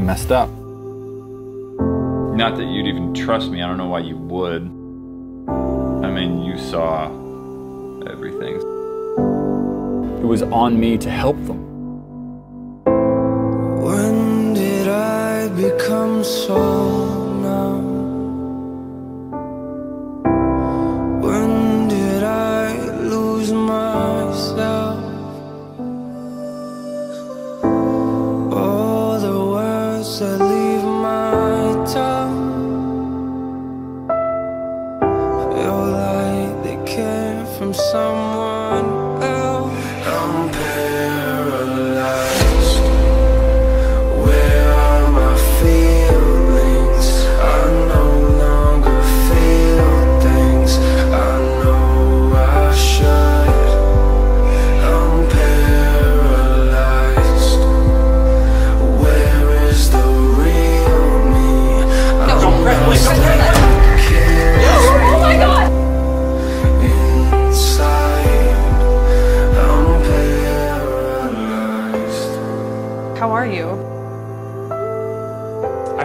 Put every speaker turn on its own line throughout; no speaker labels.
I messed up.
Not that you'd even trust me, I don't know why you would. I mean, you saw everything.
It was on me to help them.
When did I become so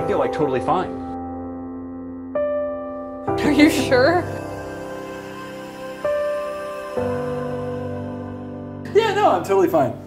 I feel like
totally fine.
Are you sure?
Yeah, no, I'm totally fine.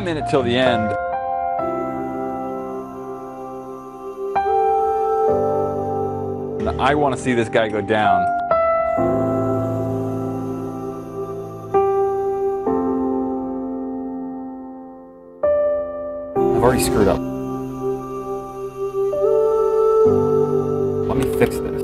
I'm in it till the end. I want to see this guy go down. I've already screwed up. Let me fix this.